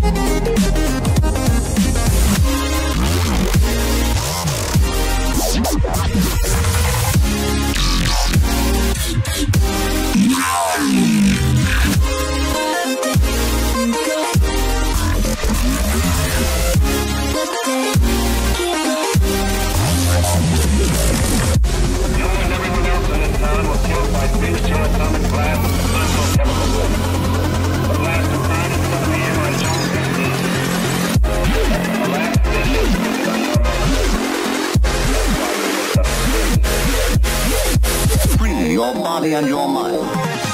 Free your body and your mind.